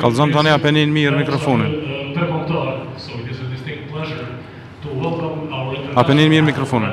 Kallëzon tani Hapeni mirë mikrofonin. Hapeni mirë mikrofonin.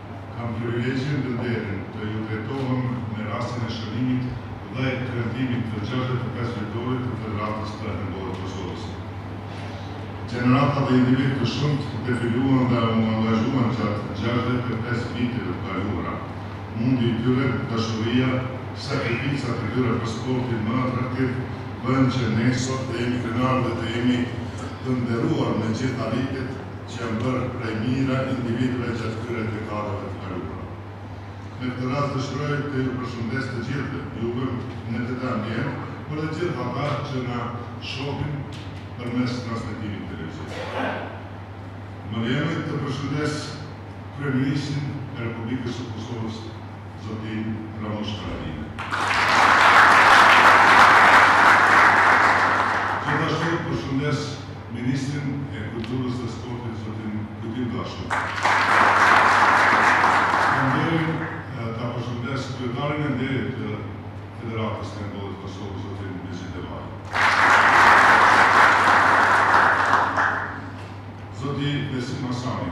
Kam privilegjin dhe nderin të ju drejtohem me rastin e shënimit dhe kremtimit të gjashtëdhjetë e pesë vjetorit të Federatës së Hendbollit të Kosovës. Gjenerata dhe individë të shumtë defiluan dhe u angazhuan gjatë gjashtëdhjetë e pesë viteve të kaluara. Mundi i tyre, dashuria, sakrificat e tyre për sportin më atraktiv bëjnë që ne sot të jemi krenarë dhe të jemi të nderuar me gjitha arritjet që janë bërë prej mijëra individëve gjatë këtyre dekadave të kaluara. Me këtë rast dëshiroj të ju përshëndes të gjithëve, juve në këtë ambient, por dhe gjithë ata që na shohin përmes transmetimit televiziv. Më lejoni të përshëndes Kryeministrin e Republikës së Kosovës, zotin Ramush Haradinaj. Gjithashtu përshëndes ministrin e Kulturës dhe Sportit zotin Kujtim Gashin. Kam nderin ta përshëndes kryetarin e nderit të Federatës Hendbollit të Kosovës zotin Mexhid Devaja. Zoti Besim Hasani,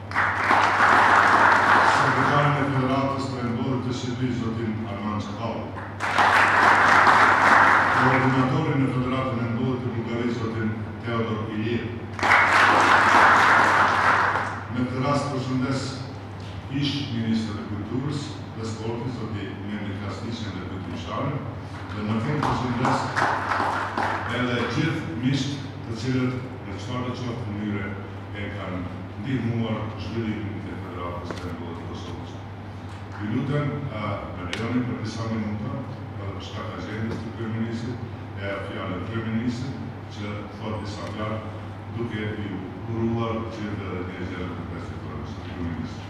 Sekretarin e Federatës së Hendbollit të Shqipërisë, zotin Armand Çakalli, Koordinatorin në Federatën e Hendbollit të Bullgarisë, zotin Teodor Iliev. Me këtë rast përshëndes ish-ministrën e Kulturës dhe Sportit, zoti Memli Krasniqin dhe Kujtim Shalën dhe në fund përshëndes edhe gjithë miqtë të cilët në çfarëdoqoftë mënyre e kanë ndihmuar zhvillimin e Federatës së Hendbollit të Kosovës. Ju lutem, më lejoni për disa minuta, për shkak agjendës të kryeministrit, e jap fjalën kryeministrit që të thotë disa fjalë, duke ju uruar gjithëve edhe një herë gjashtëdhjetë e pesë vjetorin, zoti kryeministër.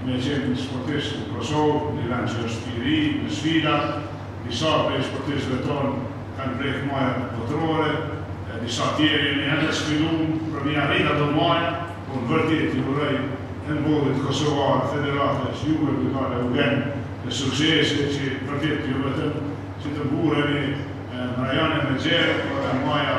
Me qenë sportist në Kosovë, një vend që është i ri në sfida, disa prej sportistëve tonë kanë prek majat botërore, e disa tjerë jemi ende të sfidumë për m'i arrit ato maja, unë vërtet i uroj hendbollit kosovar, federatës, juve kryetar Eugen, të suksese që vërtet jo vetëm që të mburreni në rajon e më gjerë, por edhe maja.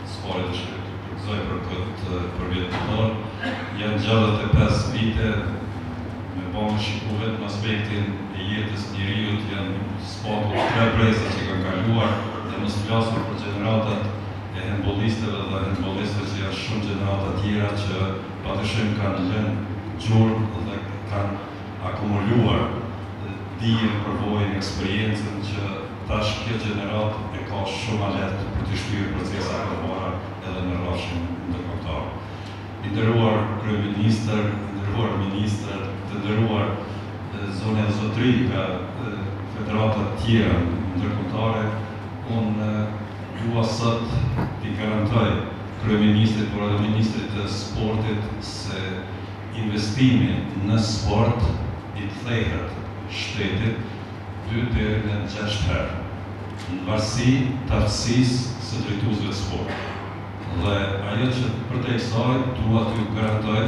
Së pari t'ju përgëzoj për këtë përvjetor. Janë gjashtëdhjetë e pesë vite me ba me shiku vetëm aspektin e jetës njeriut, janë pothuaj tre breza që kanë kaluar dhe mos flasim për gjeneratat e hendbollisteve dhe hendbollistëve që janë shumë gjenerata tjera që padyshim kanë lënë gjurmë dhe kanë akumuluar dijen, përvojën, eksperiencën që tash kjo gjeneratë e ka shumë ma lehtë për t'i shtyrë procesat përpara edhe në rrafshin ndërkombëtar. I nderuar Kryeministër, i nderuar Ministër, të nderuar zonja e zotërinj nga federatat e tjera ndërkombëtare, unë dua sot t'i garantoj Kryeministrit por edhe Ministrit të Sportit se Investimi në sport i kthehet shtetit dy deri në gjashtë herë, në varësi të aftësisë së drejtuesve të sportit. Dhe ajo që përtej kësaj dua t'ju garantoj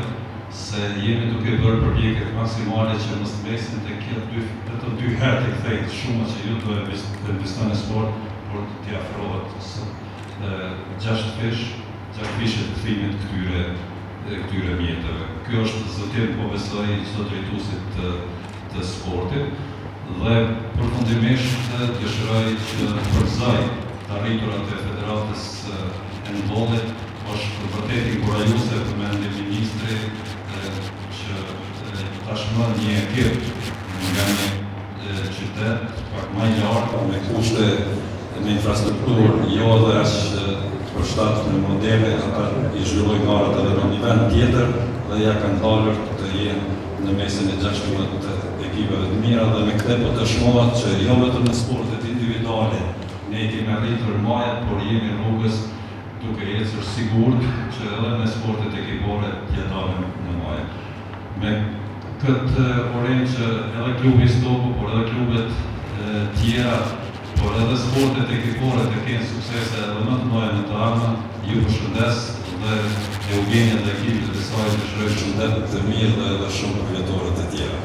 se jemi duke bërë përpjekjet maksimale që mos të mbesin tek kjo dy, vetëm dy herë t'i kthehet shuma që ju do të investoni në sport, por t'ia afrohet së gjashtëfish Gjashtëfishit të kthimit këtyre këtyre mjeteve. Ky është zotim po besoj i çdo drejtuesit të të sportit. Dhe përfundimisht dëshiroj që përgëzoj të arriturat e Federatës së Hendbollit. Është vërtet inkurajuese përmendi ministri që tashmë një ekip nga një. qytet pak më i lartë me kushte e me infrastrukturë jo edhe aq të përshtatshme moderne ata i zhvillojnë garat edhe në një vend tjetër dhe ia kanë dalur të jenë në mesin e gjashtëmbëdhjetë ekipeve të mira dhe me këtë po dëshmohet që jo vetëm në sportet individuale ne i kemi arritur majat por jemi rrugës duke ecur sigurt që edhe në sportet ekipore t'ia dalim në majat. me këtë urojmë që edhe klubi Istogu por edhe klubet tjera por edhe sportet ekipore të kenë suksese edhe më të mëdha në të ardhmen, ju përshëndes dhe Eugenit dhe ekipit të tij dëshiroj shëndet të mirë dhe edhe shumë përvjetorë të tjerë.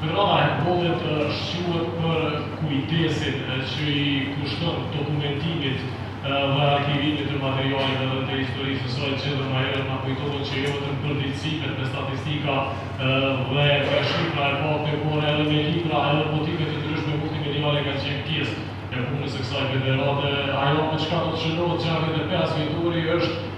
Federata e hendbollit shquhet për kujdesin që i kushton dokumentimit dhe arkivimit të materialeve dhe të historisë së saj që dhe më herët na kujtohet që jo vetëm përditësimet me statistika dhe me shifra e fakte por edhe me libra edhe botime të ndryshme multimediale kanë qenë pjesë e punës së kësaj federate. Ajo me çka do të shënohet gjashtëdhjetë e pesë vjetori është.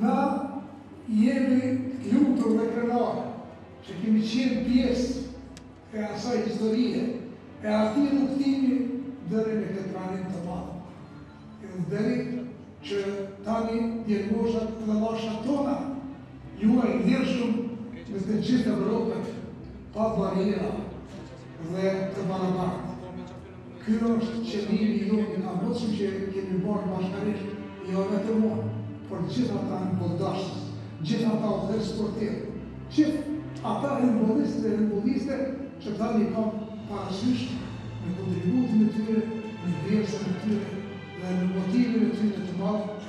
Na jemi të lumtur dhe krenarë që kemi qenë pjesë e asaj historie, e atij rrugëtimi deri në këtë pranim të madh. Edhe që tani djelmoshat dhe vashat tona luajnë lirshëm në të gjithë Evropën, pa barriera dhe të barabartë. Ky është qëllimi ynë i kamotshëm që kemi bërë bashkërisht, jo vetëm unë, por gjithë ata hendbolldashës, gjithë ata udhëheqës sportivë, gjithë ata hendbollistë dhe hendbolliste që tani kam parasysh me kontributin e tyre, me djersën e tyre dhe me motivin e tyre të madh,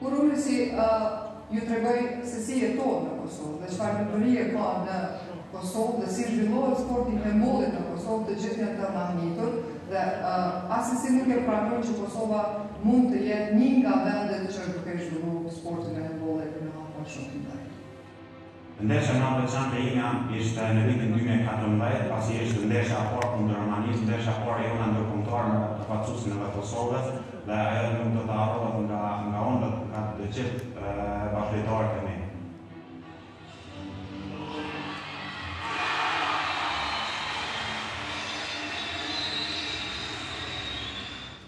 Kur unë u tregoj se si jetohet në Kosovë dhe çfarë lumturie ka në Kosovë dhe si zhvillohet sporti i hendbollit në Kosovë, të gjithë janë të mahnitur dhe asesi nuk e pranojnë që Kosova mund të jetë një nga vendet që është duke zhvilluar sportin e hendbollit me hapa shumë të mëdha. Ndeshja më e veçantë e imja ishte në vitin dy mijë e katërmbëdhjetë, pasi ishte ndeshja e parë kundër Rumanisë, ndeshja e parë e jona ndërkombëtare me përfaqësuesen e Kosovës dhe ajo nuk do të harrohet nga nga unë dhe nga të gjithë bashkëlojtarët e mi.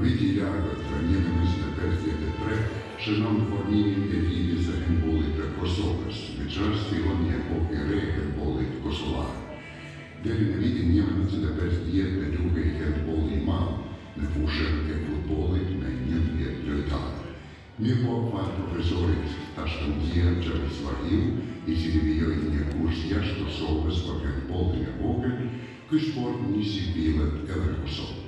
Viti i largët, një mijë e nëntëqind e pesëdhjetë e tre, shënon formimin e Lidhjes së Hendbollit të Kosovës, me ç'rast fillon një epokë e re e hendbollit kosovar. Deri në vitin një mijë e nëntëqind e pesëdhjetë luhej hendbolli i madh në fushën e futbollit me njëmbëdhjetë lojtarë. Mirëpo, falë profesorit tash të ndjerë Xhavit Spahiu, i cili vijoi një kurs jashtë Kosovës për hendbollin e vogël, ky sport nisi fillet edhe në Kosovë.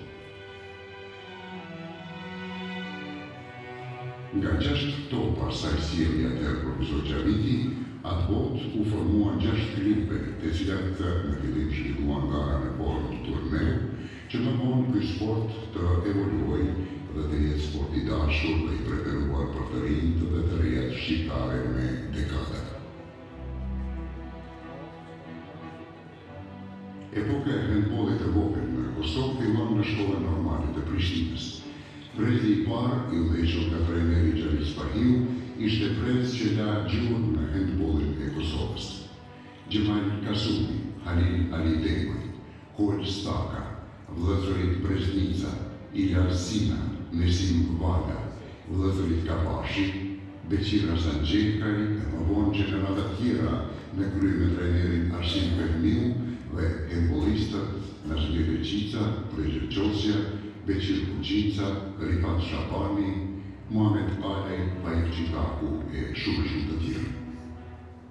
Nga gjashtë topa sa i sjelli atëherë profesor Xhaviti, atëbotë u formuan gjashtë klube, të cilat në fillim zhvilluan gara në formë turneu, që më vonë ky sport të evoluojë dhe të jetë sport i dashur dhe i preferuar për të rinjtë dhe të rejat shqiptare me dekada. Epoka e hendbollit të vogël në Kosovë fillon në shkollën normale të Prishtinës. Brezi i parë, i udhëhequr nga trajneri Xhavit Spahiu, ishte brez që la gjurmë në hendbollin e Kosovës. Xhemal Kasumi, Halil Alidemaj, Kolë Staka, vëllezërit Breznica, Ilan Sina, Nesim Vala, vëllezërit Kabashi, Beqir Hasan Xhefkaj dhe më vonë gjenerata të tjera në krye me trajnerin Arsim Fehmiu dhe hendbollistët Nazmir Reçica, Bexher Qosja, Beqir Kuçinca, Rifat Shabani, Muhamet Alaj, Faik Çitaku e shumë e shumë të tjerë.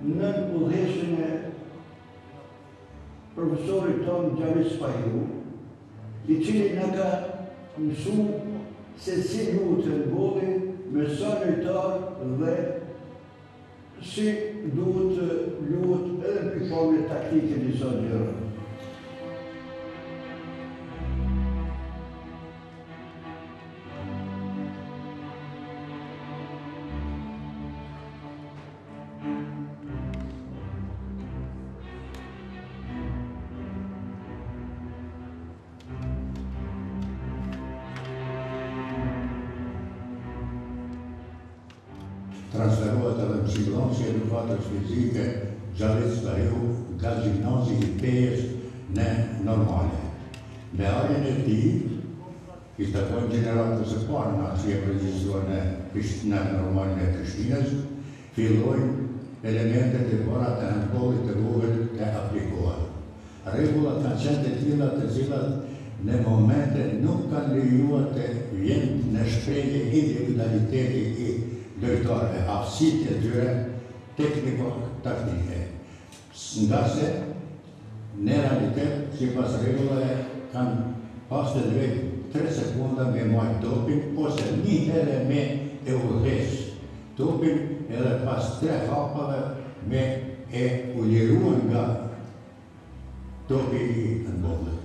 Nën udhëheqjen e profesorit tonë Xhavit Spahiu, i cili na ka mësu se si luhet hendbolli, me sa lojtarë dhe si duhet të luhet edhe në pikëpamje taktike disa gjëra. transferohet edhe profesori i edukatës fizike, Xhavit Spahiu nga gjimnazi i Pejës në normale. Me ardhjen e tij, I takon gjeneratës së parë në atë që e përgjegjësuar në Prishtinë në normalen e Prishtinës, fillojnë elementet e para të hendbollit të vogël të aplikohen. Rregullat kanë qenë të tilla të cilat në momente nuk kanë leju të vjen në shprehje individualiteti i lojtarëve, aftësitë e tyre tekniko-taktike. Ngase në realitet sipas rregullave kanë pasë të drejtë tre sekonda me majtë topin ose një herë me e udhëheq topin edhe pas tre hapave me u liru nga topi i hendbollit.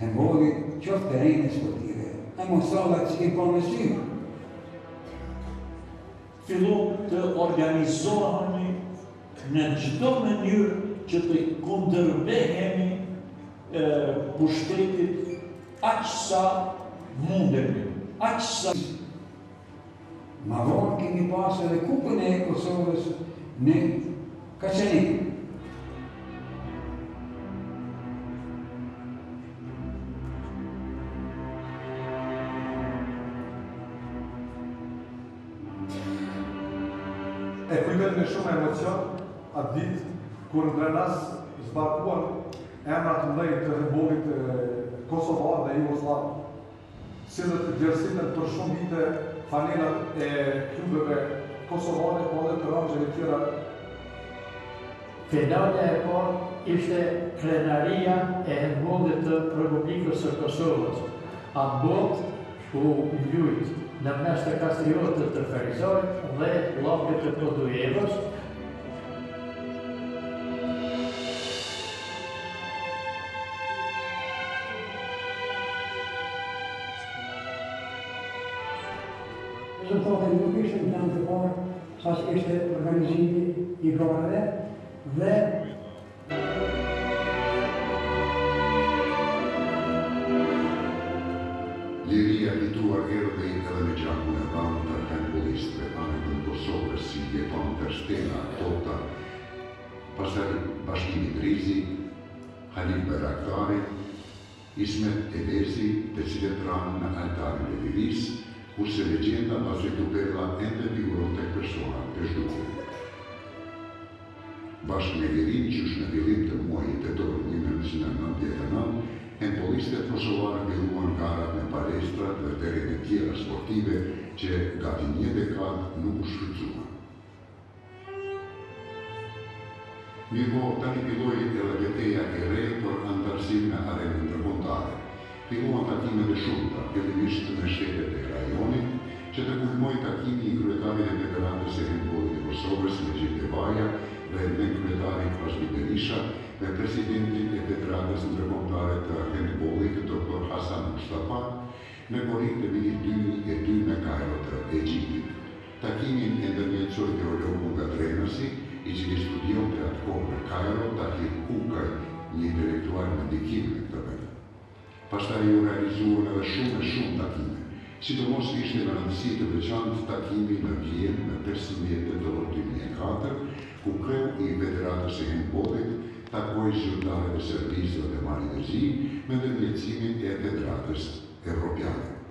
Hendbolli, qoftë terrene sportive, ëmo sallat që kem pa me sy. Fillu të organizohemi në çdo mënyrë që të kundërvihemi pushtetit aq sa mundemi, aq sa Ma vonë kemi pasë edhe Kupën e Kosovës në Kaçanik. E kujtoj me shumë emocion atë ditë kur në Drenas zbarkuan emra të mëdhenj të hendbollit kosovar dhe jugosllav. si dhe të djersiten për shumë vite fanelat e klubeve kosovare po edhe të rangeve tjera Finalja e parë ishte Premiera e hendbollit të Republikës së Kosovës, hendboll u lujt në mes të Kastriotit të Ferizajt dhe Llapit të Podujevës, Shumë dhe nuk ishte në të të parë, sa që ishte organizimi i garëve, dhe Liria e fituar erdhi edhe me gjakun e rëndë të hendbollistëve Ajdën të Kosovës si Jeton Tërstena Tota, pastaj Bashkim Idrizi, Halil Bajraktari, Ismet Elezi të cilët ranë në altarin e lirisë, kurse legjenda Basetu Perla ende figuron tek personat e zhdukur. Bashkë me lirinë qysh në fillim të muajit tetor një mijë e nëntëqind e nëntëdhjetë e nëntë, hendbollistët kosovarë filluan garat në palestrat dhe terrenet tjera sportive që gati një dekadë nuk u shfrytëzuan. Mirëpo, tani filloi edhe beteja e re për anëtarësim në arenën ndërkombëtare. Filluan takimet e shumta, fillimisht me shtetet e rajonit, që të kulmojë takimi i kryetarit të Federatës së Hendbollit të Kosovës, Mexhit Devaja dhe nënkryetarit Vehbi Berisha me presidentin e Federatës Ndërkombëtare të Hendbollit, Doktor Hasan Mustafa, në korrik të vitit dy mijë e dy në Kajro të Egjiptit. Takimin e ndërmjetësoi teologu nga Drenasi, i cili studionte atë kohë në Kajro, Tahir Kukaj, një intelektual me ndikim në këtë vend. Pastaj u realizuan edhe shumë e shumë takime. Sidomos ishte me rëndësi të veçantë takimi në Vjenë me pesëmbëdhjetë tetor dy mijë e katër, ku kreu i Federatës së Hendbollit takoi zyrtarët e Serbisë dhe të Malit të Zi me ndërmjetësimin e Federatës Evropiane.